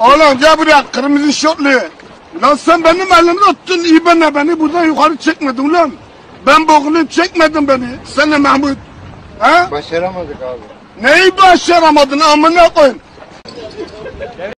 Oğlum gel buraya kırmızı şortlu. Lan sen benim elimi tuttun iyi beni buradan yukarı çekmedin lan. Ben boğulayım çekmedim beni. Sen de Mahmut. Ha? Başaramadık abi. Neyi başaramadın amına koyayım?